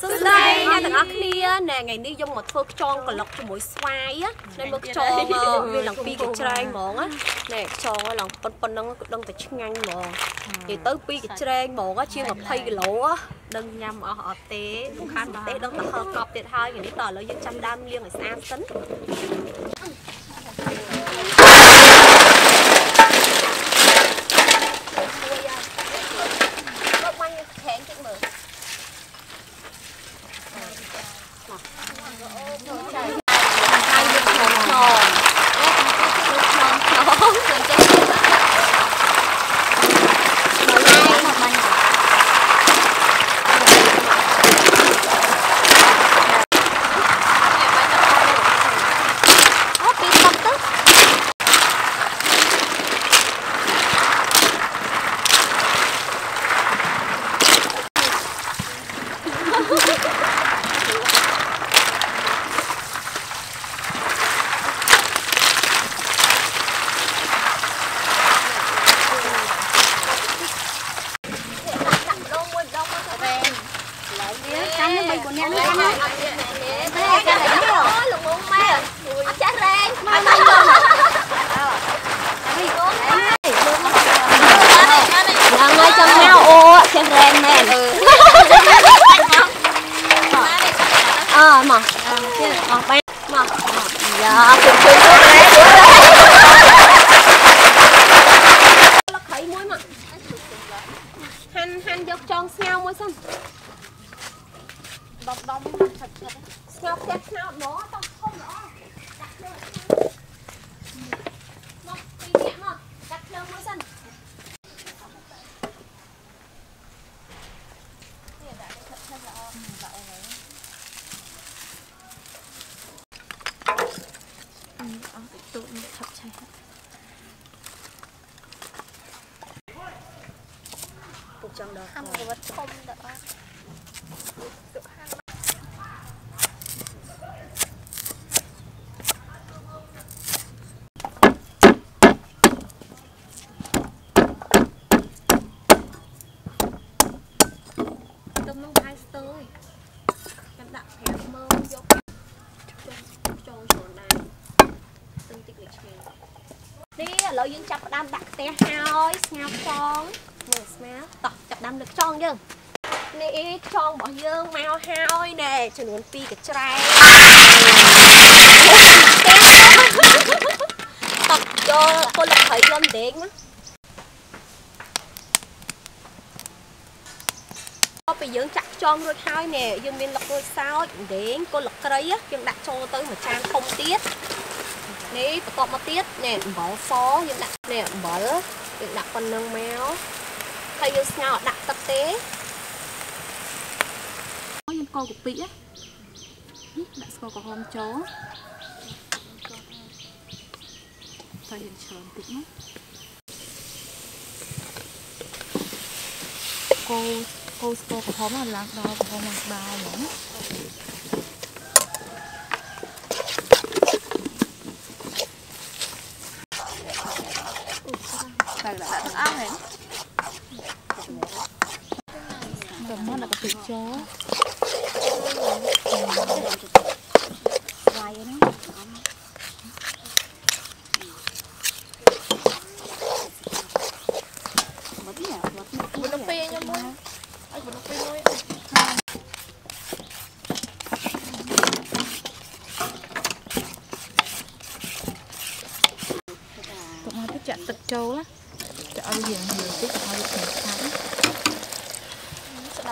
សួស្តីអ្នកទាំងអស់គ្នាណែថ្ងៃនេះយើងមកធ្វើខ្យងក្លុកជាមួយស្វាយណាមើលខ្យងវាឡើងពីកញ្ច្រែងហ្មងណាណែខ្យងឡើងប៉ុនប៉ុណ្ណឹងគឺដឹងតែឆ្ងាញ់ហ្មងនិយាយទៅពីកញ្ច្រែងហ្មងជាង20គីឡូដឹងញ៉ាំអស់អត់ទេសំខាន់ទេដឹងតែហឺកប់ទៀតហើយថ្ងៃនេះតឥឡូវយើងចាំដើមលាងឲ្យស្អាតសិន Ờ mà Ờ bay mà Dạ cùng chung chung Nó khẩy muối mà ហាន់ហាន់យកចងស្ងោមួយសិនដុំដុំឆិតឆិតស្ងោផ្ទះស្ងោហ្មងតោះធំល្អដាក់ភ្លើងមកពីរនាក់មកដាក់ភ្លើងមួយសិននេះដាក់ឆិតឆិតល្អដាក់អីហើយអស់តិចតួចនេះឆាប់ឆៃ cục chân đó Không có vật không được Tôm nó hai tươi Em đặt hẹp mơ vô Trong trong chỗ này Từng tích lịch nghề នេះឥឡូវយើងចាប់ផ្ដើមដាក់ខ្ទះហើយស្ងោរខ្យង មើលស្មាតោះចាប់ផ្ដើមលើកខ្យងយើងនេះខ្យងរបស់យើងមកហើយណែចំនួន2កញ្ច្រែងតោះចូលពលលភ័យលំដេងណាអពីយើងចាក់ខ្យងរួចហើយណែយើងមានលឹករួចសោចដេងគល់លក្រីយើងដាក់ចូលទៅមួយចានធំទៀតនេះបន្ទាប់មកទៀតនេះអំបិលសយើងដាក់នេះអំបិលយើងដាក់ប៉ុណ្ណឹងមក ហើយយើងស្ងោរអត់ដាក់ទឹកទេខ្ញុំកូរកាពិដាក់ស្ករក្រហមចូលតែយើងច្រើនតិចមកកូរកូរស្ករក្រហមឡើងដល់ក្រហមមកស្បាហ្មង Đặt đặt thức ăn này Cầm chưa hoài vậy nó Mình nó phê nha mới Mình nó phê mới Tụi nó cứ chặt tịch trâu á Trời ơi bây giờ mình tiếp tục thôi được thẳng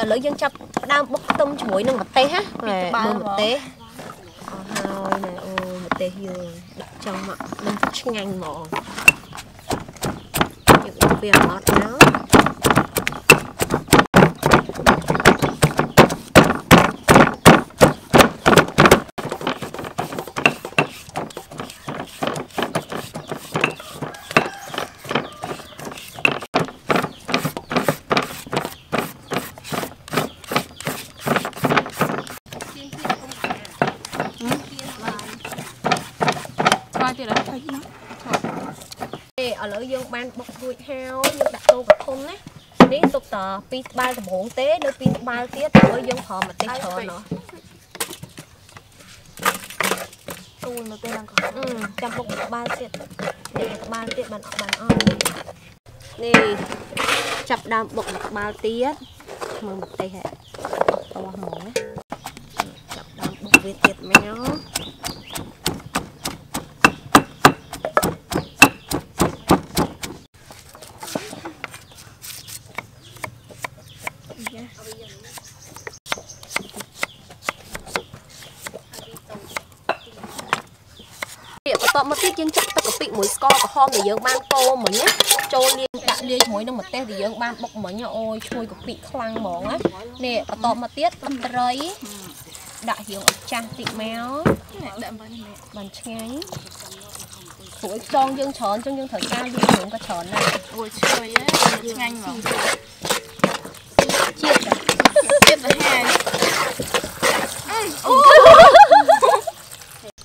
ឥឡូវយើងចាប់ផ្ដើមបុកខ្ទឹមជាមួយនឹងម្ទេសណាមើលម្ទេសអស់ហើយណែអូយម្ទេសយើងដាក់ចង់មកនឹងឆ្ងាញ់ហ្មងយើងដាក់វាអត់ណា ឆ្ងាយទៀតហើយ ទេឥឡូវយើង បានបុករួចហើយយើងដាក់ចូលកធុំណានេះទុកតពីរត្បាល់ដំបងទេនៅពីរត្បាល់ទៀតព្រោះយើងប្រើម្ទេសច្រើនណោះទូលនៅពេលឡើងក៏អឺចាំបុកត្បាល់ទៀតនេះត្បាល់ទៀតបានអត់បានអស់នេះចាប់ដើមបុកត្បាល់ទៀតមើលម្ទេសហ៎តោះហ្មងណាចាប់ដើមបុកវាទៀតមកទៀតបន្ទាប់មកទៀតយើងចាក់ទឹកកាពិមួយស្ករក្រ ហមដែលយើងបានកូរមិញណាចូលលាយដាក់លាយជាមួយនឹងម្ទេសដែលយើងបានបុកមិញអូយឈ្ងុយកាពិខ្លាំងហ្មងណានេះបន្ទាប់មកទៀតត្រីដាក់រៀងអត់ចាស់តិចមកដាក់បាននេះបានឆ្ងាញ់ព្រោះខ្យងយើងច្រើនចឹងយើងត្រូវការលាយរៀងក៏ច្រើនដែរអូយឈ្ងុយហ៎ឆ្ងាញ់ហ្មងជាតិចាទៀតទៅហាយ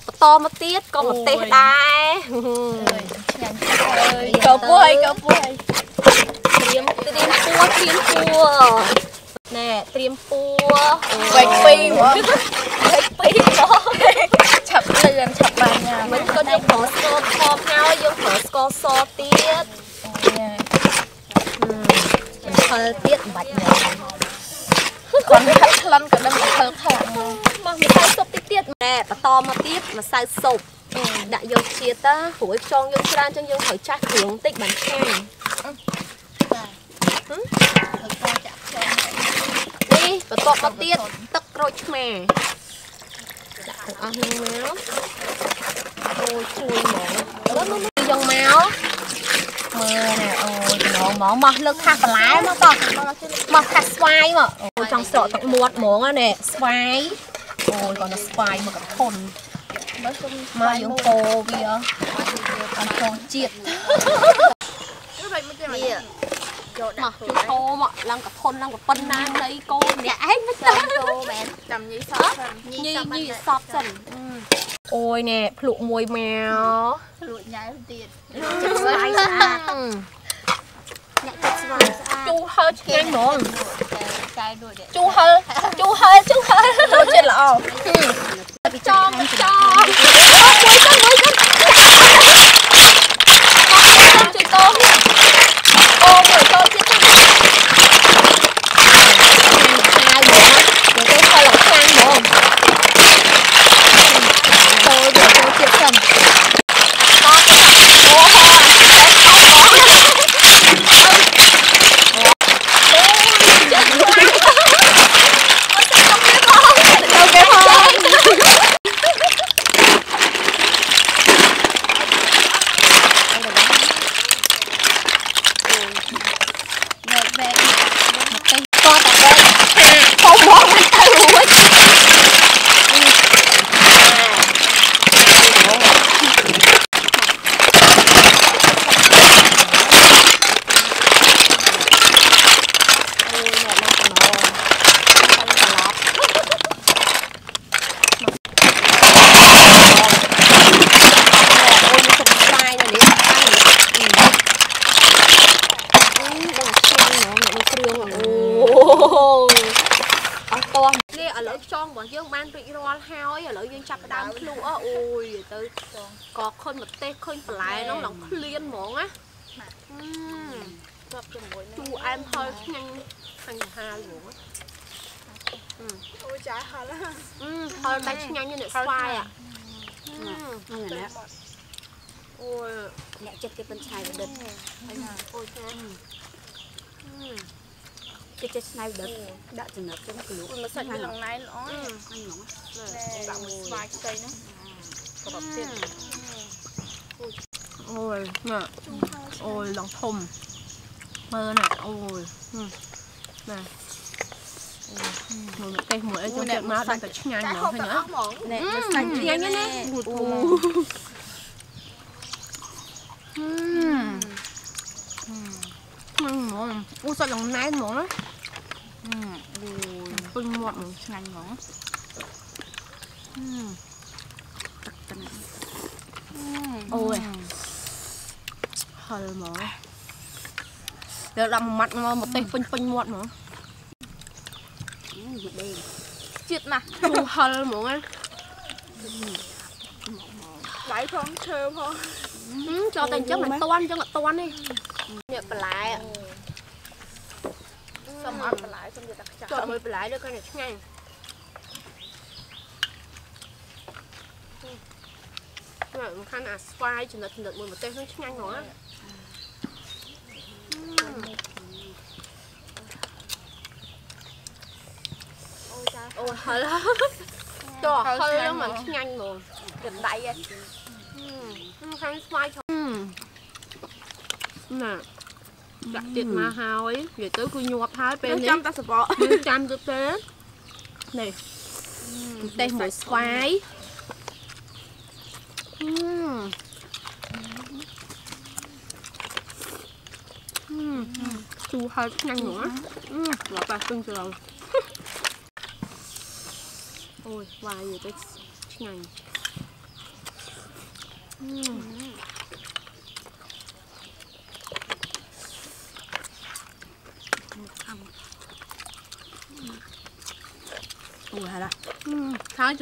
បន្តមកទៀតក៏ម្ទេសដែរ ឆ្ងាញ់អើយកោពោះហើយកោពោះហើយត្រៀមត្រៀមពួរត្រៀមពួរណែត្រៀមពួរបែកពីហ្មងបែកពីរហ៎ឆាប់លឿនឆាប់បានញ៉ាំមិនក៏យើងប្រើស្ករខំហើយយើងប្រើស្ករសទៀតញ៉ាំហឹលទៀតមិនបាច់ញ៉ាំគាត់ខាត់ក្លិនក៏ដឹងតែធ្វើខ្លាំងហ្មងមកម្សៅស៊ុបតិចទៀតណែបន្តមកទៀតម្សៅស៊ុប ដាក់យកជាតិតាព្រោះឲ្យខ្យងយើងច្រើនចឹងយើងត្រូវចាស់គ្រឿងបន្តិចបានឆ្ងាញ់ធ្វើតចាក់ខ្យងនេះបន្ទាប់មកទៀតទឹកក្រូចឆ្មាដាក់ទាំងអស់នឹងមកអូយជួយហ្មងឥឡូវមកយកមកមើលណែអូយចំណងហ្មងមកលើកខាសបន្លែមកតោះមកខាសស្វាយមកអូយចង់ស្រកទឹកមាត់ហ្មងណាណែស្វាយអូយគាត់ទៅស្វាយមកកធន់ មើលគុំមកយើងកោវាអត់ចង់ជាតិគឺបែកមកទៀតមកនេះយកដាក់ជួកោមកឡើងកធន់ឡើងប៉ុណ្ណានៃកូនអ្នកឯងមិនទៅចូលមែនចាំញីសក់សិនញីញីសពសិនអូយណែភ្លុកមួយមកលួចញ៉ៃទៀតចិត្តស្វាយស្អាតអ្នកចិត្តស្វាយស្អាតជូរហឺឆ្ងាញ់ហ្មងកាយដូចដែរជូរហឺជូរហឺជូរហឺចូលចិត្តល្អចំចំមួយសិនមួយសិនជួយតោអូមួយចូលទៀតទៅហើយមកយកទៅខលខ្លាំងហ្មងចូលយកចូលទៀតសិនអូហូ អូខេផងនៅបែកទៅតតបែកខំមកមិនទៅរួចអូយអ្នកណាកណោត្រឡប់ អូយសុំស្វាយនៅនេះខាងនេះអឺដល់ឆ្ងាញ់ហ្មងនេះគ្រឿងអូអត់តោះនេះ ឥឡូវខ្យងរបស់យើងបានរួចរាល់ហើយឥឡូវយើងចាប់ផ្ដើមភ្លក់អូយទៅក៏ខុនម្ទេសឃើញបន្លែនោះឡើងភ្លៀនហ្មងណាអឺជាប់ជាមួយនឹងជូរអែមហឹលឆ្ងាញ់ខាងហាលហ្មងអូយចាស់ហល់អឺហឹលតែឆ្ងាញ់នេះស្វាយអាអឺហ្នឹងណាអូយអ្នកចិត្តគេមិនឆាយដិតអូយចា អឺចេះចេះស្នៃដឹកដាក់ចំណិតទៅគីឡូមិនសាច់វាឡើងណៃល្អអញហ្មងដាក់មួយស្វាយខ្ចីហ្នឹងក៏បទៀតអូយណាអូយឡងធំមើលណាអូយណាអូយមើលកេះមួយអីចូលទៀតមកដល់តែឆ្ងាញ់ចាហ្មហូងបឃើញទៅអអត់ស់ហ្មងណែមើលស្នៃឆ្ងាញ់ណាស់អូអូអូហ្មង អូសាច់ឡងណែនហ្មងណាអូយពេញមាត់ហ្មងឆ្ងាញ់ហ្មងទឹកទៅណាអូយហិលហ្មងដល់ដល់មួយម៉ាត់មកមកទេសពេញពេញមាត់ហ្មងមកដេងជាតិណាស់ជូរហិលហ្មងណាដៃផងឈើផងចូលតែអញ្ចឹងមិនតាន់អញ្ចឹងអត់តាន់ទេនេះបន្លែសុំអ ត់បន្លែសុំយកតែខ្ចាស់ចូលមួយបន្លែដូចគាត់ឆ្ងាញ់ណាសំខាន់អាស្វាយចំណិតចំណិតមួយម្ទេសហ្នឹងឆ្ងាញ់ហ្មងណាអូចាអូហិលតោះហិលហ្នឹងមិនឆ្ងាញ់ហ្មងកណ្ដៃឯងសំខាន់ស្វាយឆ្ងាញ់ណា ដាក់ទៀតមកហើយនិយាយទៅគឺញាប់ហើយពេលនេះចាំតែសបកយើងចាំទៅទេនេះម្ទេសមួយស្វាយអឺអឺជូរហើយឆ្ងាញ់ហ្មងណាអឺរាប់តែពឹងច្រឡំអូយវាយនិយាយទៅឆ្ងាញ់អឺ អូយហើយឡាអឺខាងជ